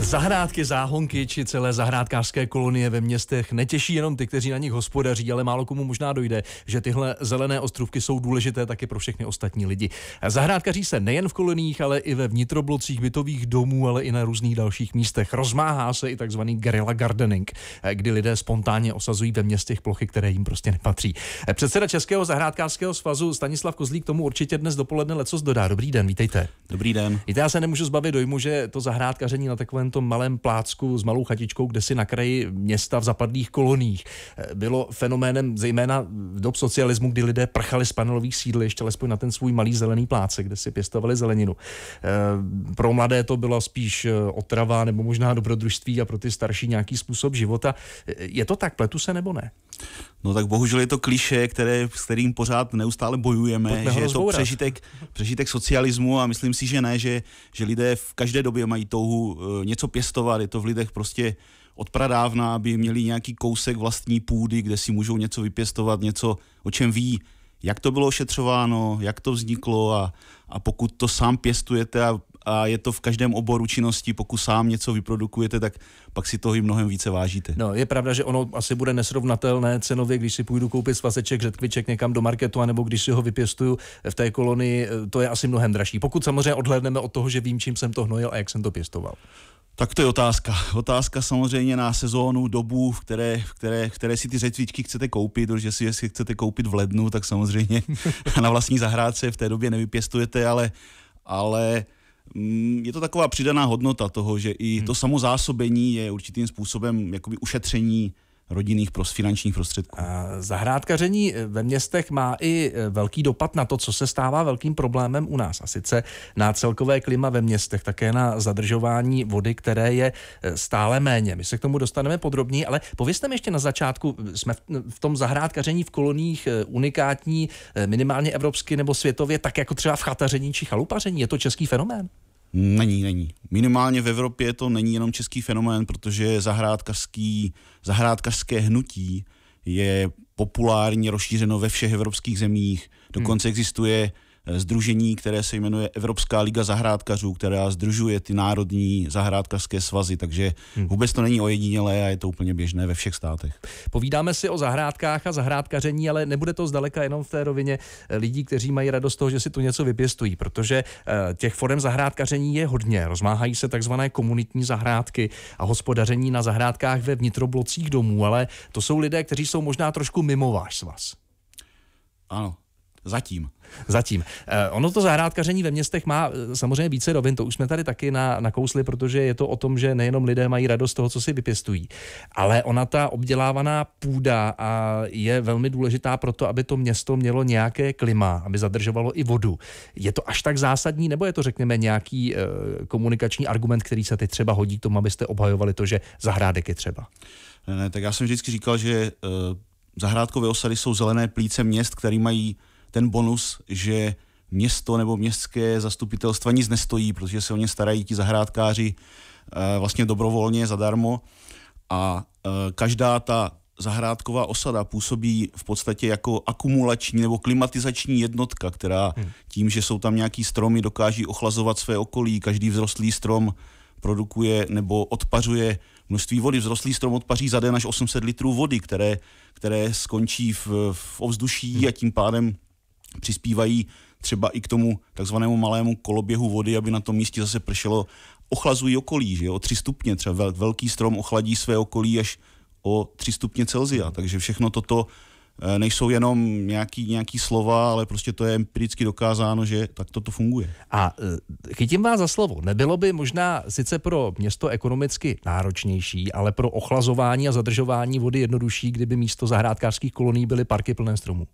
Zahrádky, záhonky či celé zahrádkářské kolonie ve městech netěší jenom ty, kteří na nich hospodaří, ale málo komu možná dojde, že tyhle zelené ostrůvky jsou důležité taky pro všechny ostatní lidi. Zahrádkaří se nejen v koloniích, ale i ve vnitroblocích bytových domů, ale i na různých dalších místech. Rozmáhá se i takzvaný guerrilla gardening, kdy lidé spontánně osazují ve městech plochy, které jim prostě nepatří. Předseda Českého zahrádkářského svazu Stanislav Kozlík tomu určitě dnes dopoledne lecos dodá. Dobrý den, vítejte. Dobrý den. Víte, já se nemůžu zbavit dojmu, že to zahrádkaření na takovém tom malém plácku s malou chatičkou, kde si na kraji města v zapadlých koloních bylo fenoménem zejména v dob socialismu, kdy lidé prchali z panelových sídlišť, alespoň na ten svůj malý zelený plácek, kde si pěstovali zeleninu. Eh, pro mladé to byla spíš eh, otrava nebo možná dobrodružství a pro ty starší nějaký způsob života. Eh, je to tak, pletu se nebo ne? No tak bohužel je to kliše, které, s kterým pořád neustále bojujeme, Pojďme že je to přežitek, přežitek socialismu a myslím si, že ne, že, že lidé v každé době mají touhu uh, něco pěstovat, je to v lidech prostě od pradávna, aby měli nějaký kousek vlastní půdy, kde si můžou něco vypěstovat, něco, o čem ví, jak to bylo ošetřováno, jak to vzniklo a, a pokud to sám pěstujete a a je to v každém oboru činnosti, pokud sám něco vyprodukujete, tak pak si toho i mnohem více vážíte. No, je pravda, že ono asi bude nesrovnatelné cenově, když si půjdu koupit svazeček, řetkviček někam do marketu, anebo když si ho vypěstuju v té kolonii, to je asi mnohem dražší. Pokud samozřejmě odhledneme od toho, že vím, čím jsem to hnojil a jak jsem to pěstoval. Tak to je otázka. Otázka samozřejmě na sezónu, dobu, v které, v které, v které si ty řetvičky chcete koupit, protože si je chcete koupit v lednu, tak samozřejmě na vlastní zahrádce v té době nevypěstujete, ale, ale Mm, je to taková přidaná hodnota toho, že i to hmm. samozásobení je určitým způsobem jakoby ušetření rodinných pros, finančních prostředků. Zahrádkaření ve městech má i e, velký dopad na to, co se stává velkým problémem u nás. A sice na celkové klima ve městech, také na zadržování vody, které je e, stále méně. My se k tomu dostaneme podrobněji, ale povězte mi ještě na začátku, jsme v tom zahrádkaření v koloních e, unikátní, minimálně evropsky nebo světově, tak jako třeba v chataření či chalupaření. Je to český fenomén? Není, není. Minimálně v Evropě to není jenom český fenomén, protože zahrádkařský, zahrádkařské hnutí je populárně rozšířeno ve všech evropských zemích. Dokonce hmm. existuje združení, které se jmenuje Evropská liga zahrádkařů, která združuje ty národní zahrádkařské svazy, takže hmm. vůbec to není ojedinělé a je to úplně běžné ve všech státech. Povídáme si o zahrádkách a zahrádkaření, ale nebude to zdaleka jenom v té rovině lidí, kteří mají radost toho, že si tu něco vypěstují, protože eh, těch forem zahrádkaření je hodně. Rozmáhají se takzvané komunitní zahrádky a hospodaření na zahrádkách ve vnitroblocích domů, ale to jsou lidé, kteří jsou možná trošku mimo váš svaz. Ano, Zatím. Zatím. Eh, ono to zahrádkaření ve městech má eh, samozřejmě více rovin, to už jsme tady taky na, nakousli, protože je to o tom, že nejenom lidé mají radost toho, co si vypěstují, ale ona ta obdělávaná půda a je velmi důležitá pro to, aby to město mělo nějaké klima, aby zadržovalo i vodu. Je to až tak zásadní, nebo je to, řekněme, nějaký e, komunikační argument, který se teď třeba hodí k tomu, abyste obhajovali to, že zahrádek je třeba? Ne, ne, tak já jsem vždycky říkal, že zahrádkové osady jsou zelené plíce měst, které mají ten bonus, že město nebo městské zastupitelstva nic nestojí, protože se o ně starají ti zahrádkáři eh, vlastně dobrovolně zadarmo a eh, každá ta zahrádková osada působí v podstatě jako akumulační nebo klimatizační jednotka, která hmm. tím, že jsou tam nějaký stromy, dokáží ochlazovat své okolí. Každý vzrostlý strom produkuje nebo odpařuje množství vody. Vzrostlý strom odpaří za den až 800 litrů vody, které, které skončí v, v ovzduší hmm. a tím pádem přispívají třeba i k tomu takzvanému malému koloběhu vody, aby na tom místě zase pršelo, ochlazují okolí, že o 3 stupně, třeba velký strom ochladí své okolí až o 3 stupně Celzia, takže všechno toto eh, nejsou jenom nějaký, nějaký slova, ale prostě to je empiricky dokázáno, že tak toto funguje. A eh, chytím vás za slovo. Nebylo by možná sice pro město ekonomicky náročnější, ale pro ochlazování a zadržování vody jednodušší, kdyby místo zahrádkářských kolonií byly parky plné stromů?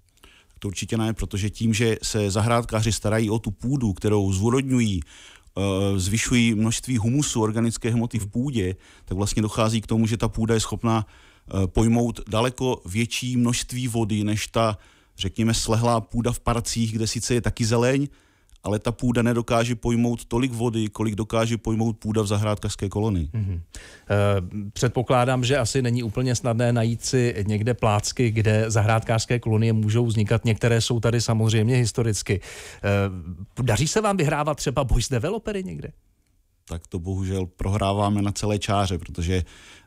To určitě ne, protože tím, že se zahrádkáři starají o tu půdu, kterou zvorodňují, eh, zvyšují množství humusu, organické hmoty v půdě, tak vlastně dochází k tomu, že ta půda je schopna eh, pojmout daleko větší množství vody, než ta, řekněme, slehlá půda v parcích, kde sice je taky zeleň, ale ta půda nedokáže pojmout tolik vody, kolik dokáže pojmout půda v zahrádkařské kolonii. Mm-hmm. Předpokládám, že asi není úplně snadné najít si někde plácky, kde zahrádkářské kolonie můžou vznikat. Některé jsou tady samozřejmě historicky. E, daří se vám vyhrávat třeba boj s developery někde? Tak to bohužel prohráváme na celé čáře, protože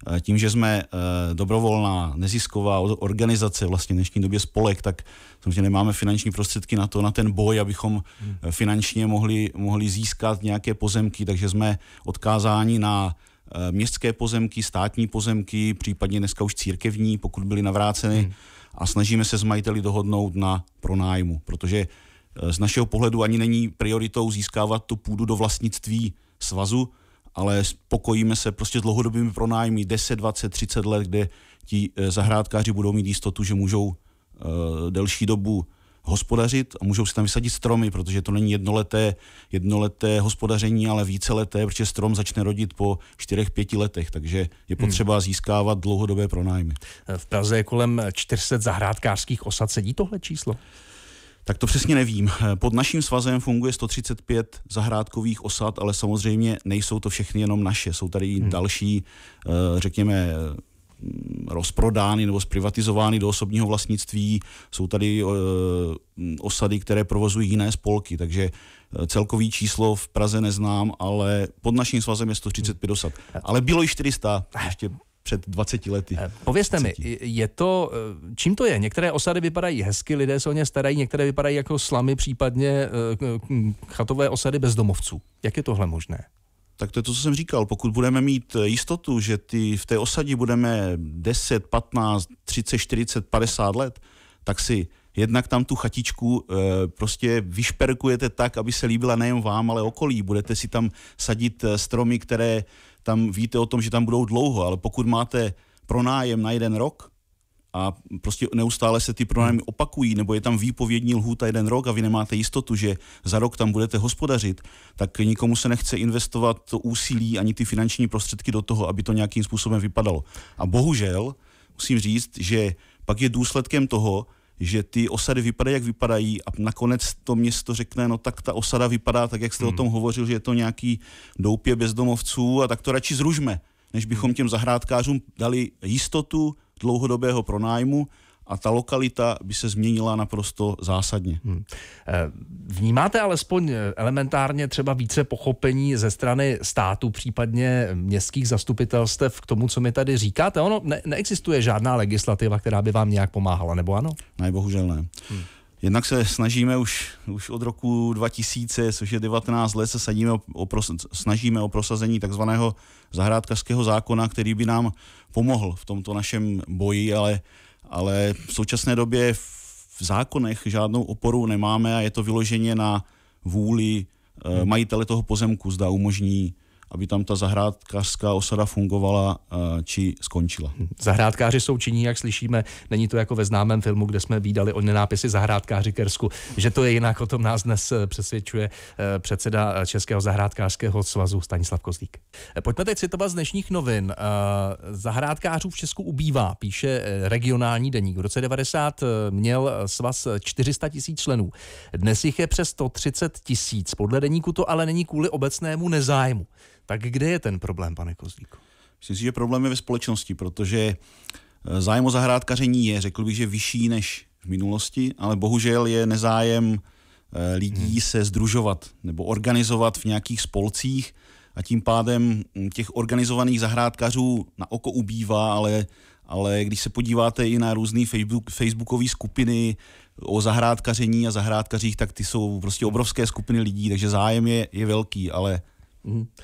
eh, tím, že jsme eh, dobrovolná nezisková organizace, vlastně v dnešní době spolek, tak samozřejmě nemáme finanční prostředky na to, na ten boj, abychom hmm. eh, finančně mohli, mohli získat nějaké pozemky, takže jsme odkázáni na městské pozemky, státní pozemky, případně dneska už církevní, pokud byly navráceny hmm. a snažíme se s majiteli dohodnout na pronájmu, protože z našeho pohledu ani není prioritou získávat tu půdu do vlastnictví svazu, ale spokojíme se prostě s dlouhodobými pronájmy 10, 20, 30 let, kde ti eh, zahrádkáři budou mít jistotu, že můžou uh, delší dobu hospodařit a můžou si tam vysadit stromy, protože to není jednoleté, jednoleté hospodaření, ale víceleté, protože strom začne rodit po 4-5 letech, takže je hmm. potřeba hmm. získávat dlouhodobé pronájmy. V Praze je kolem 400 zahrádkářských osad. Sedí tohle číslo? Tak to přesně nevím. Pod naším svazem funguje 135 zahrádkových osad, ale samozřejmě nejsou to všechny jenom naše. Jsou tady hmm. další, eh, řekněme, mm, rozprodány nebo zprivatizovány do osobního vlastnictví. Jsou tady eh, osady, které provozují jiné spolky, takže eh, celkový číslo v Praze neznám, ale pod naším svazem je 135 osad. Ale bylo i 400 ještě před 20 lety. Eh, povězte 20. mi, je to, eh, čím to je? Některé osady vypadají hezky, lidé se o ně starají, některé vypadají jako slamy, případně eh, chatové osady bezdomovců. Jak je tohle možné? Tak to je to, co jsem říkal. Pokud budeme mít jistotu, že ty v té osadě budeme 10, 15, 30, 40, 50 let, tak si jednak tam tu chatičku e, prostě vyšperkujete tak, aby se líbila nejen vám, ale okolí. Budete si tam sadit stromy, které tam víte o tom, že tam budou dlouho, ale pokud máte pronájem na jeden rok a prostě neustále se ty pronájmy opakují, nebo je tam výpovědní lhůta jeden rok a vy nemáte jistotu, že za rok tam budete hospodařit, tak nikomu se nechce investovat to úsilí ani ty finanční prostředky do toho, aby to nějakým způsobem vypadalo. A bohužel musím říct, že pak je důsledkem toho, že ty osady vypadají, jak vypadají a nakonec to město řekne, no tak ta osada vypadá tak, jak jste hmm. o tom hovořil, že je to nějaký doupě bezdomovců a tak to radši zružme, než bychom hmm. těm zahrádkářům dali jistotu dlouhodobého pronájmu a ta lokalita by se změnila naprosto zásadně. Hmm. Eh, vnímáte alespoň elementárně třeba více pochopení ze strany státu, případně městských zastupitelstev k tomu, co mi tady říkáte? Ono ne- neexistuje žádná legislativa, která by vám nějak pomáhala, nebo ano? Ne, bohužel ne. Hmm. Jednak se snažíme už, už od roku 2000, což je 19 let, se sadíme o, o pros, snažíme o prosazení takzvaného zahrádkařského zákona, který by nám pomohl v tomto našem boji, ale ale v současné době v zákonech žádnou oporu nemáme a je to vyloženě na vůli eh, majitele toho pozemku, zda umožní aby tam ta zahrádkářská osada fungovala eh, či skončila. Zahrádkáři jsou činí, jak slyšíme, není to jako ve známém filmu, kde jsme výdali o nenápisy zahrádkáři Kersku, že to je jinak, o tom nás dnes eh, přesvědčuje eh, předseda Českého zahrádkářského svazu Stanislav Kozlík. Pojďme teď citovat z dnešních novin. Zahrádkářů v Česku ubývá, píše regionální deník. V roce 90 měl svaz 400 tisíc členů. Dnes jich je přes 130 tisíc. Podle deníku to ale není kvůli obecnému nezájmu. Tak kde je ten problém, pane Kozlíku? Myslím si, že problém je ve společnosti, protože eh, zájem o zahrádkaření je, řekl bych, že vyšší než v minulosti, ale bohužel je nezájem eh, lidí hmm. se združovat nebo organizovat v nějakých spolcích a tím pádem hm, těch organizovaných zahrádkařů na oko ubývá, ale, ale když se podíváte i na různé Facebook, facebookové skupiny o zahrádkaření a zahrádkařích, tak ty jsou prostě obrovské skupiny lidí, takže zájem je, je velký, ale.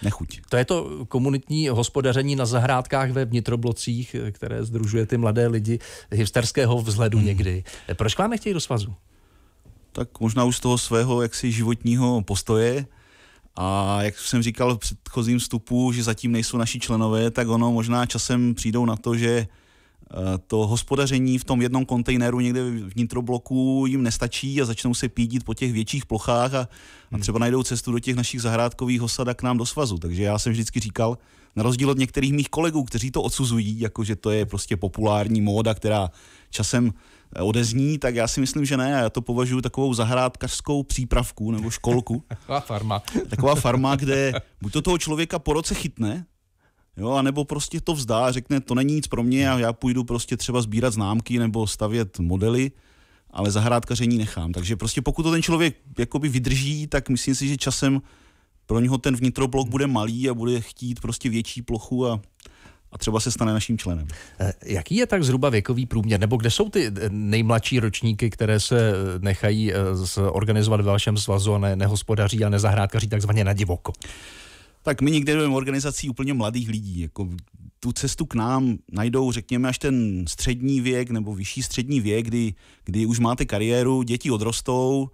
Nechuť. To je to komunitní hospodaření na zahrádkách ve vnitroblocích, které združuje ty mladé lidi hipsterského vzhledu hmm. někdy. Proč k vám nechtějí do svazu? Tak možná už z toho svého jaksi životního postoje, a jak jsem říkal v předchozím vstupu, že zatím nejsou naši členové, tak ono možná časem přijdou na to, že to hospodaření v tom jednom kontejneru někde v nitrobloku jim nestačí a začnou se pídit po těch větších plochách a, a třeba najdou cestu do těch našich zahrádkových osad a k nám do svazu. Takže já jsem vždycky říkal, na rozdíl od některých mých kolegů, kteří to odsuzují, jako že to je prostě populární móda, která časem eh, odezní, tak já si myslím, že ne. Já to považuji takovou zahrádkařskou přípravku nebo školku. Taková farma. Taková farma, kde buď to toho člověka po roce chytne, Jo, a nebo prostě to vzdá řekne, to není nic pro mě a já půjdu prostě třeba sbírat známky nebo stavět modely, ale zahrádkaření nechám. Takže prostě pokud to ten člověk jakoby vydrží, tak myslím si, že časem pro něho ten vnitroblok bude malý a bude chtít prostě větší plochu a a třeba se stane naším členem. Eh, jaký je tak zhruba věkový průměr, nebo kde jsou ty eh, nejmladší ročníky, které se eh, nechají organizovat ve vašem svazu a ne, nehospodaří a nezahrádkaří takzvaně na divoko? Tak my někde jdeme organizací úplně mladých lidí. Jako tu cestu k nám najdou, řekněme, až ten střední věk nebo vyšší střední věk, kdy, kdy už máte kariéru, děti odrostou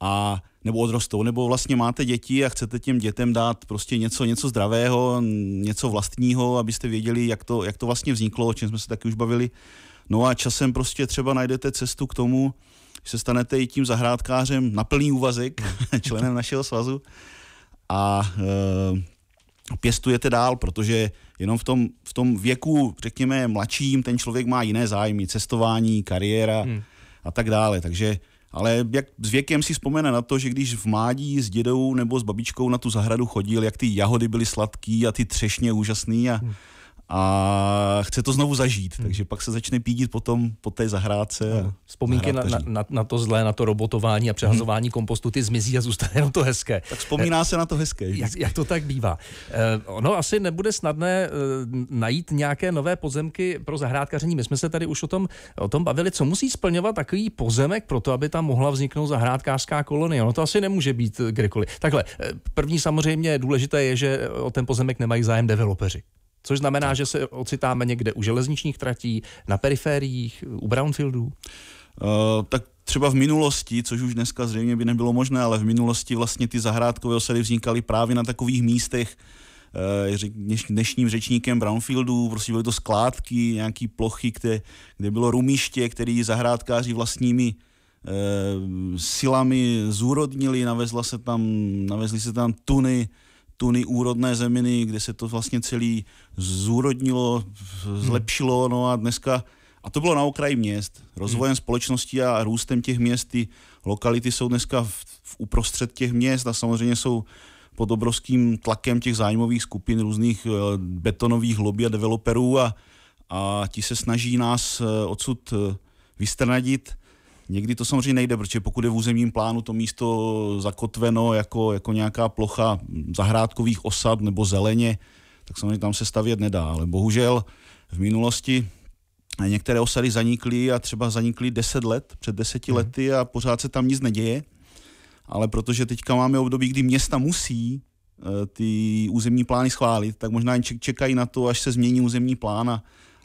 a nebo odrostou, nebo vlastně máte děti a chcete těm dětem dát prostě něco, něco zdravého, něco vlastního, abyste věděli, jak to, jak to vlastně vzniklo, o čem jsme se taky už bavili. No a časem prostě třeba najdete cestu k tomu, že se stanete i tím zahrádkářem na plný úvazek, členem našeho svazu a e, pěstujete dál, protože jenom v tom, v tom věku, řekněme, mladším, ten člověk má jiné zájmy, cestování, kariéra hmm. a tak dále. Takže ale jak s věkem si vzpomene na to, že když v mládí s dědou nebo s babičkou na tu zahradu chodil, jak ty jahody byly sladký a ty třešně úžasný a, hmm a chce to znovu zažít, hmm. takže pak se začne pídit potom po té zahrádce. A Vzpomínky na, na, na to zlé, na to robotování a přehazování hmm. kompostu, ty zmizí a zůstane jenom to hezké. Tak vzpomíná se na to hezké. Jak, jak to tak bývá? Eh, ono asi nebude snadné eh, najít nějaké nové pozemky pro zahrádkaření. My jsme se tady už o tom, o tom bavili, co musí splňovat takový pozemek pro to, aby tam mohla vzniknout zahrádkářská kolonie. Ono to asi nemůže být kdekoliv. Takhle, eh, první samozřejmě důležité je, že o ten pozemek nemají zájem developeři. Což znamená, že se ocitáme někde u železničních tratí, na perifériích, u brownfieldů? Uh, tak třeba v minulosti, což už dneska zřejmě by nebylo možné, ale v minulosti vlastně ty zahrádkové osady vznikaly právě na takových místech, uh, dnešním řečníkem brownfieldů, prostě byly to skládky, nějaké plochy, kde, kde bylo rumiště, který zahrádkáři vlastními uh, silami zúrodnili, navezla se tam, navezli se tam tuny tuny úrodné zeminy, kde se to vlastně celý zúrodnilo, zlepšilo, no a dneska, a to bylo na okraji měst, rozvojem hmm. společnosti a růstem těch měst, ty lokality jsou dneska v, v uprostřed těch měst a samozřejmě jsou pod obrovským tlakem těch zájmových skupin, různých eh, betonových lobby a developerů a, a ti se snaží nás eh, odsud eh, vystrnadit Někdy to samozřejmě nejde, protože pokud je v územním plánu to místo zakotveno jako, jako nějaká plocha zahrádkových osad nebo zeleně, tak samozřejmě tam se stavět nedá. Ale bohužel v minulosti některé osady zanikly a třeba zanikly 10 let, před deseti hmm. lety a pořád se tam nic neděje. Ale protože teďka máme období, kdy města musí eh, ty územní plány schválit, tak možná jen čekají na to, až se změní územní plán a,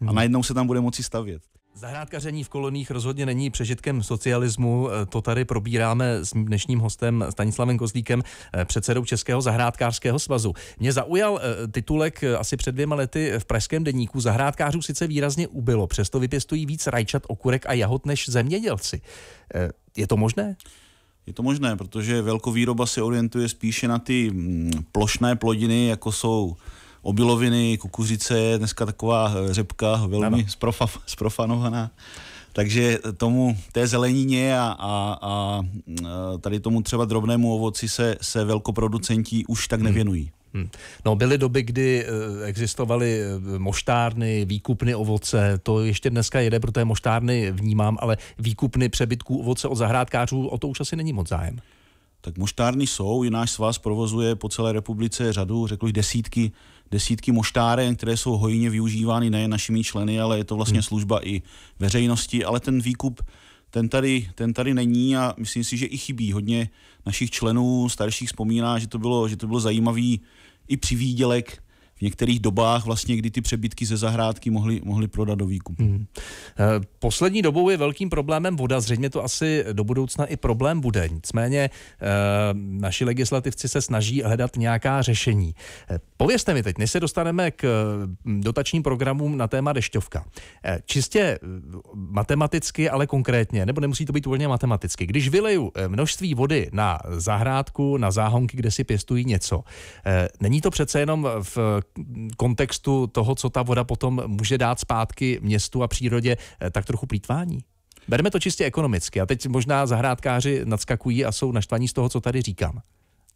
a najednou se tam bude moci stavět. Zahrádkaření v koloních rozhodně není přežitkem socialismu. To tady probíráme s dnešním hostem Stanislavem Kozlíkem, eh, předsedou Českého zahrádkářského svazu. Mě zaujal eh, titulek asi před dvěma lety v pražském deníku. Zahrádkářů sice výrazně ubylo, přesto vypěstují víc rajčat, okurek a jahod než zemědělci. Je to možné? Je to možné, protože velkovýroba se orientuje spíše na ty mm, plošné plodiny, jako jsou obiloviny, kukuřice je dneska taková eh, řepka velmi sprofa, sprofanovaná. Takže tomu té zelenině a, a, a tady tomu třeba drobnému ovoci se, se velkoproducenti už tak hmm. nevěnují. Hmm. No, byly doby, kdy eh, existovaly eh, moštárny, výkupny ovoce, to ještě dneska jede, protože moštárny vnímám, ale výkupny přebytků ovoce od zahrádkářů, o to už asi není moc zájem. Tak moštárny jsou, i náš svaz provozuje po celé republice řadu, řekl bych desítky desítky moštáren, které jsou hojně využívány nejen našimi členy, ale je to vlastně hmm. služba i veřejnosti, ale ten výkup ten tady, ten tady není a myslím si, že i chybí. Hodně našich členů starších vzpomíná, že to bylo, že to bylo zajímavý i přivídělek v některých dobách, vlastně, kdy ty přebytky ze zahrádky mohly, mohly prodat do výkupu. Hmm. Eh, poslední dobou je velkým problémem voda, zřejmě to asi do budoucna i problém bude. Nicméně eh, naši legislativci se snaží hledat nějaká řešení. Eh, povězte mi teď, než se dostaneme k dotačním programům na téma dešťovka. Čistě matematicky, ale konkrétně, nebo nemusí to být úplně matematicky. Když vyleju množství vody na zahrádku, na záhonky, kde si pěstují něco, není to přece jenom v kontextu toho, co ta voda potom může dát zpátky městu a přírodě, eh, tak trochu plítvání? Bereme to čistě ekonomicky a teď možná zahrádkáři nadskakují a jsou naštvaní z toho, co tady říkám.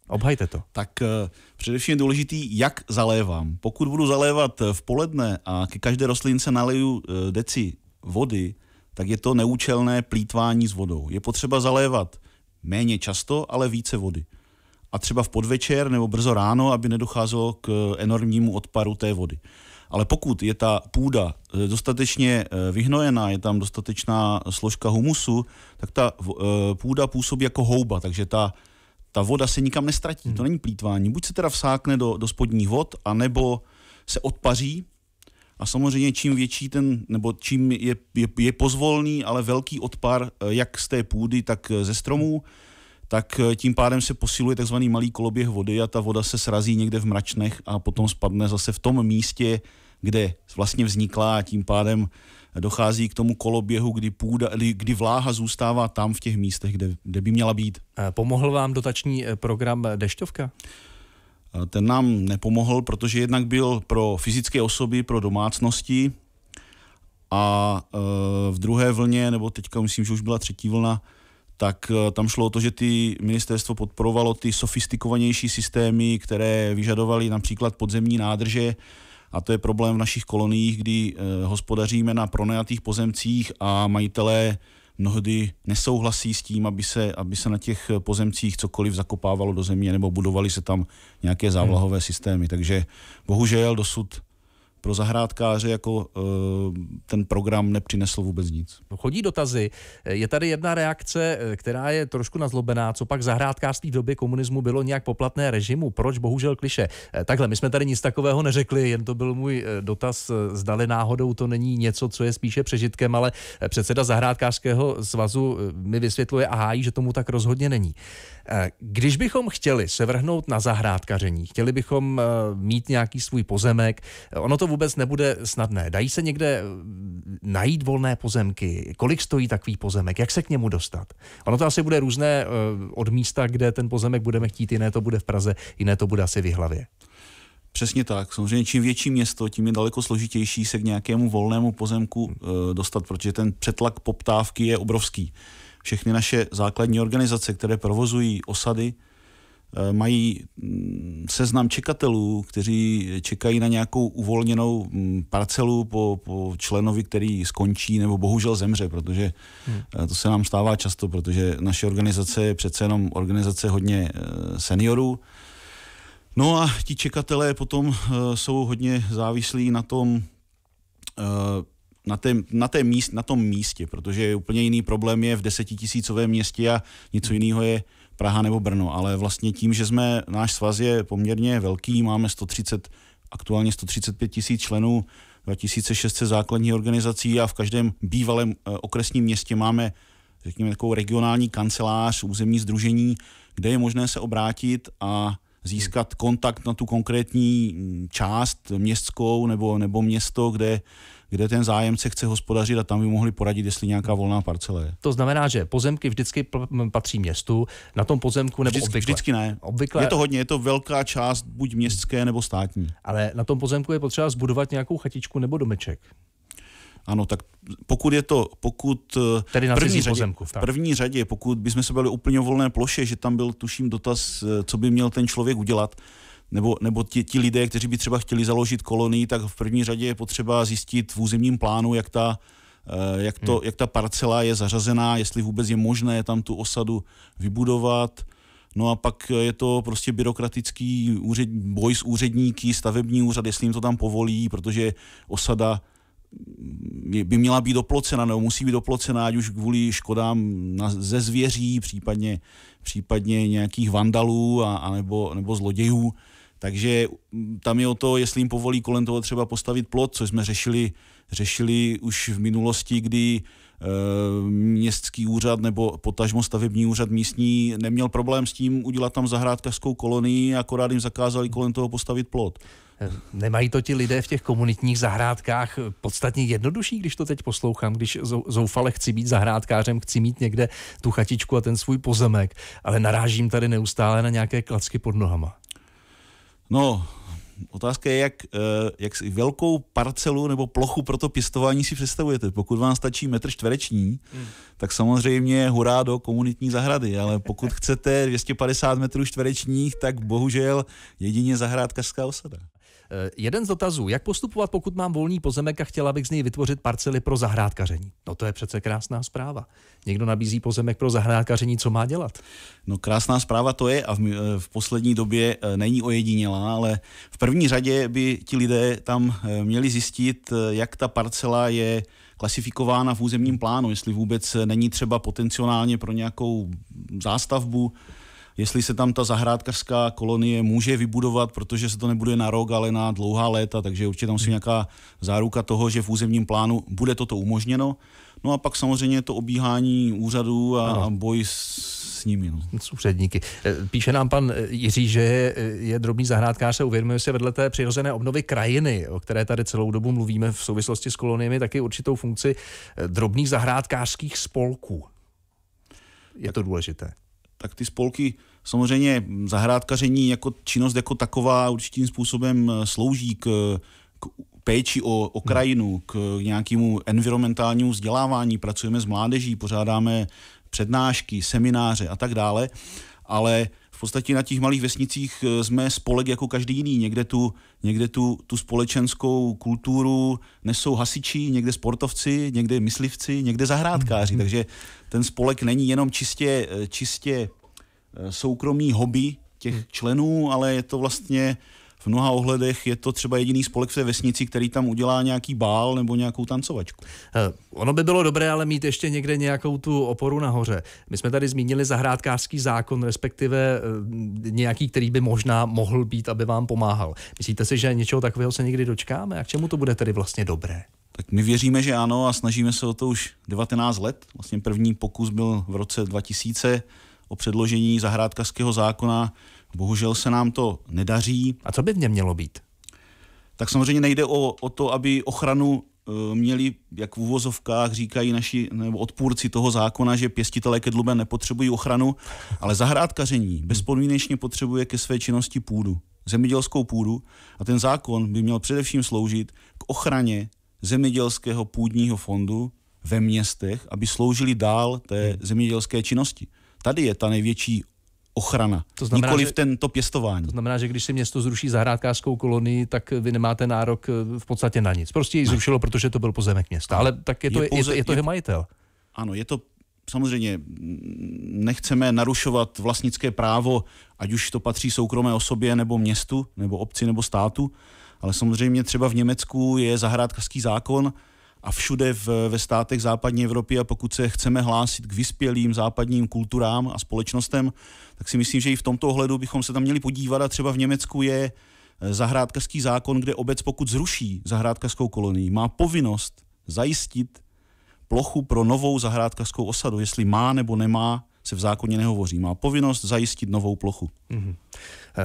Obhajte to. Tak uh, především je důležitý, jak zalévám. Pokud budu zalévat v poledne a ke každé rostlince naliju deci vody, tak je to neúčelné plítvání s vodou. Je potřeba zalévat méně často, ale více vody. A třeba v podvečer nebo brzo ráno, aby nedocházelo k enormnímu odparu té vody. Ale pokud je ta půda eh, dostatečně eh, vyhnojená, je tam dostatečná složka humusu, tak ta eh, půda působí jako houba, takže ta, ta voda se nikam nestratí. Hmm. To není plítvání. Buď se teda vsákne do, do spodních vod, anebo se odpaří. A samozřejmě čím větší ten, nebo čím je, je, je pozvolný, ale velký odpar jak z té půdy, tak ze stromů, tak tím pádem se posiluje takzvaný malý koloběh vody a ta voda se srazí někde v mračnech a potom spadne zase v tom místě, kde vlastně vznikla a tím pádem dochází k tomu koloběhu, kdy, půda, kdy vláha zůstává tam v těch místech, kde, kde by měla být. Pomohl vám dotační eh, program Dešťovka? Ten nám nepomohl, protože jednak byl pro fyzické osoby, pro domácnosti a eh, v druhé vlně, nebo teďka myslím, že už byla třetí vlna, tak eh, tam šlo o to, že ty ministerstvo podporovalo ty sofistikovanější systémy, které vyžadovaly například podzemní nádrže, a to je problém v našich koloniích, kdy eh, hospodaříme na pronajatých pozemcích a majitelé mnohdy nesouhlasí s tím, aby se, aby se na těch pozemcích cokoliv zakopávalo do země nebo budovali se tam nějaké závlahové systémy. Takže bohužel dosud pro zahrádkáře jako eh, ten program nepřinesl vůbec nic. Chodí dotazy. Je tady jedna reakce, eh, která je trošku nazlobená, co pak zahrádkářství v době komunismu bylo nějak poplatné režimu. Proč bohužel kliše? Eh, takhle, my jsme tady nic takového neřekli, jen to byl můj dotaz, zdali náhodou to není něco, co je spíše přežitkem, ale předseda zahrádkářského svazu mi vysvětluje a hájí, že tomu tak rozhodně není. Když bychom chtěli se vrhnout na zahrádkaření, chtěli bychom mít nějaký svůj pozemek, ono to vůbec nebude snadné. Dají se někde mm, najít volné pozemky? Kolik stojí takový pozemek? Jak se k němu dostat? Ono to asi bude různé eh, od místa, kde ten pozemek budeme chtít, jiné to bude v Praze, jiné to bude asi v hlavě. Přesně tak. Samozřejmě čím větší město, tím je daleko složitější se k nějakému volnému pozemku e, dostat, protože ten přetlak poptávky je obrovský. Všechny naše základní organizace, které provozují osady, Eh, mají mm, seznam čekatelů, kteří čekají na nějakou uvolněnou mm, parcelu po, po členovi, který skončí nebo bohužel zemře, protože hmm. Eh, to se nám stává často, protože naše organizace je přece jenom organizace hodně eh, seniorů. No a ti čekatelé potom jsou hodně závislí na tom, na, té, na, té míst, na tom místě, protože úplně jiný problém je v desetitisícovém městě a něco jiného je Praha nebo Brno, ale vlastně tím, že jsme, náš svaz je poměrně velký, máme 130, aktuálně 135 tisíc členů, 2600 základních organizací a v každém bývalém eh, okresním městě máme řekněme takovou regionální kancelář, územní združení, kde je možné se obrátit a získat kontakt na tu konkrétní mm, část městskou nebo, nebo město, kde kde ten zájemce chce hospodařit a tam by mohli poradit, jestli nějaká volná parcela je. To znamená, že pozemky vždycky patří městu, na tom pozemku nebo vždycky, obvykle? Vždycky ne. Obvykle... Je to hodně, je to velká část buď městské nebo státní. Ale na tom pozemku je potřeba zbudovat nějakou chatičku nebo domeček. Ano, tak pokud je to, pokud eh, Tedy na první řadě, pozemku, v první řadě, pokud bychom se byli úplně volné ploše, že tam byl, tuším, dotaz, eh, co by měl ten člověk udělat, nebo, nebo ti, ti lidé, kteří by třeba chtěli založit kolonii, tak v první řadě je potřeba zjistit v územním plánu, jak ta, eh, jak, to, hmm. jak ta parcela je zařazená, jestli vůbec je možné tam tu osadu vybudovat. No a pak je to prostě byrokratický úřed, boj s úředníky, stavební úřad, jestli jim to tam povolí, protože osada by měla být oplocena, nebo musí být oplocena, ať už kvůli škodám na, ze zvěří, případně, případně nějakých vandalů a, a nebo, nebo zlodějů. Takže tam je o to, jestli jim povolí kolem toho třeba postavit plot, co jsme řešili, řešili už v minulosti, kdy e, městský úřad nebo potažmo stavební úřad místní neměl problém s tím udělat tam zahrádkařskou kolonii, akorát jim zakázali kolem toho postavit plot. Nemají to ti lidé v těch komunitních zahrádkách podstatně jednodušší, když to teď poslouchám, když zoufale chci být zahrádkářem, chci mít někde tu chatičku a ten svůj pozemek, ale narážím tady neustále na nějaké klacky pod nohama. No, otázka je, jak, eh, jak velkou parcelu nebo plochu pro to pěstování si představujete. Pokud vám stačí metr čtvereční, hmm. tak samozřejmě hurá do komunitní zahrady, ale pokud chcete 250 metrů čtverečních, tak bohužel jedině zahrádkařská osada. Eh, jeden z dotazů, jak postupovat, pokud mám volný pozemek a chtěla bych z něj vytvořit parcely pro zahrádkaření. No to je přece krásná zpráva. Někdo nabízí pozemek pro zahrádkaření, co má dělat? No krásná zpráva to je a v, eh, v poslední době eh, není ojedinělá, ale v první řadě by ti lidé tam měli zjistit, jak ta parcela je klasifikována v územním plánu, jestli vůbec není třeba potenciálně pro nějakou zástavbu, jestli se tam ta zahrádkařská kolonie může vybudovat, protože se to nebude na rok, ale na dlouhá léta, takže určitě tam musí nějaká záruka toho, že v územním plánu bude toto umožněno. No a pak samozřejmě to obíhání úřadů a, a boj s, s nimi. No. S úředníky. Eh, píše nám pan eh, Jiří, že je, eh, je drobný zahrádkář a uvědomuje se vedle té přirozené obnovy krajiny, o které tady celou dobu mluvíme v souvislosti s koloniemi, taky určitou funkci drobných zahrádkářských spolků. Je to důležité tak ty spolky samozřejmě zahrádkaření jako činnost jako taková určitým způsobem eh, slouží k, k péči o, o krajinu, k nějakému environmentálnímu vzdělávání, pracujeme s mládeží, pořádáme přednášky, semináře a tak dále, ale v podstatě na těch malých vesnicích eh, jsme spolek jako každý jiný. Někde tu, někde tu, tu společenskou kulturu nesou hasiči, někde sportovci, někde myslivci, někde zahrádkáři. Mm-hmm. Takže ten spolek není jenom čistě, eh, čistě eh, soukromý hobby těch mhm. členů, ale je to vlastně v mnoha ohledech je to třeba jediný spolek v té vesnici, který tam udělá nějaký bál nebo nějakou tancovačku. Eh, ono by bylo dobré ale mít ještě někde nějakou tu oporu nahoře. My jsme tady zmínili zahrádkářský zákon, respektive nějaký, který by možná mohl být, aby vám pomáhal. Myslíte si, že něčeho takového se někdy dočkáme? A k čemu to bude tedy vlastně dobré? Tak my věříme, že ano a snažíme se o to už 19 let. Vlastně první pokus byl v roce 2000 o předložení zahrádkařského zákona. Bohužel se nám to nedaří. A co by v něm mělo být? Tak samozřejmě nejde o, o to, aby ochranu e, měli, jak v úvozovkách říkají naši nebo odpůrci toho zákona, že pěstitelé kedlube nepotřebují ochranu, ale zahrádkaření bezpodmínečně potřebuje ke své činnosti půdu, zemědělskou půdu a ten zákon by měl především sloužit k ochraně zemědělského půdního fondu ve městech, aby sloužili dál té zemědělské činnosti. Tady je ta největší ochrana, to znamená, nikoli v tento pěstování. To znamená, že když si město zruší zahrádkářskou kolonii, tak vy nemáte nárok eh, v podstatě na nic. Prostě ji zrušilo, protože to byl pozemek města. Ale tak je to, je, pouze, je, je to je, majitel. Ano, je to samozřejmě nechceme narušovat vlastnické právo, ať už to patří soukromé osobě nebo městu, nebo obci, nebo státu, ale samozřejmě třeba v Německu je zahrádkářský zákon a všude v, ve státech západní Evropy. A pokud se chceme hlásit k vyspělým západním kulturám a společnostem, tak si myslím, že i v tomto ohledu bychom se tam měli podívat. A třeba v Německu je eh, zahrádkářský zákon, kde obec pokud zruší zahrádkářskou kolonii, má povinnost zajistit plochu pro novou zahrádkářskou osadu, jestli má nebo nemá se v zákoně nehovoří. Má povinnost zajistit novou plochu. Mm-hmm.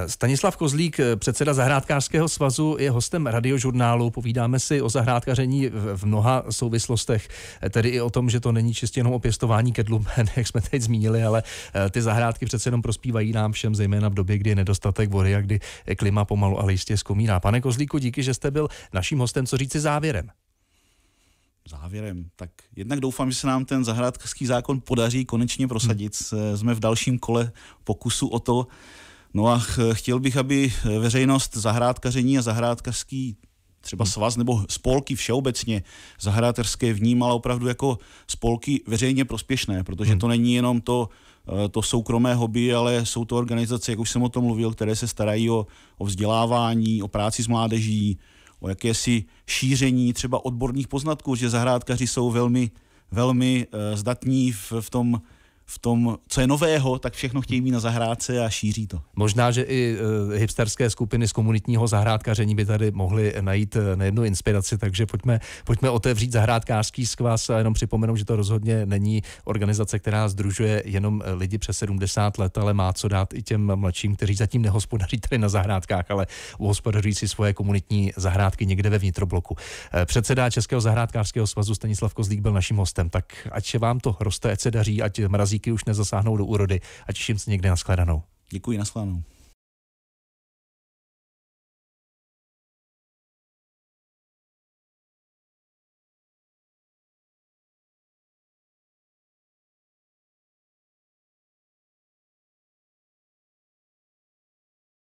Stanislav Kozlík, předseda Zahrádkářského svazu, je hostem radiožurnálu. Povídáme si o zahrádkaření v mnoha souvislostech, tedy i o tom, že to není čistě jenom o pěstování kedlu, jak jsme teď zmínili, ale eh, ty zahrádky přece jenom prospívají nám všem, zejména v době, kdy je nedostatek vody a kdy klima pomalu ale jistě zkomírá. Pane Kozlíku, díky, že jste byl naším hostem. Co říci závěrem? Závěrem, tak jednak doufám, že se nám ten zahrádkářský zákon podaří konečně prosadit. Hmm. Jsme v dalším kole pokusu o to. No a chtěl bych, aby veřejnost zahrádkaření a zahrádkařský třeba hmm. svaz nebo spolky všeobecně zahrádkařské vnímala opravdu jako spolky veřejně prospěšné, protože hmm. to není jenom to, eh, to soukromé hobby, ale jsou to organizace, jak už jsem o tom mluvil, které se starají o, o vzdělávání, o práci s mládeží, o jakési šíření třeba odborných poznatků, že zahrádkaři jsou velmi, velmi uh, zdatní v, v tom v tom, co je nového, tak všechno chtějí mít na zahrádce a šíří to. Možná, že i uh, hipsterské skupiny z komunitního zahrádkaření by tady mohly najít uh, nejednu inspiraci, takže pojďme, pojďme otevřít zahrádkářský skvas a jenom připomenout, že to rozhodně není organizace, která združuje jenom uh, lidi přes 70 let, ale má co dát i těm mladším, kteří zatím nehospodaří tady na zahrádkách, ale uhospodaří si svoje komunitní zahrádky někde ve vnitrobloku. Předseda Českého zahrádkářského svazu Stanislav Kozlík byl naším hostem, tak ať vám to roste, ať se daří, ať mrazí díky už nezasáhnou do úrody a těším se někde na shledanou. Děkuji, na shledanou.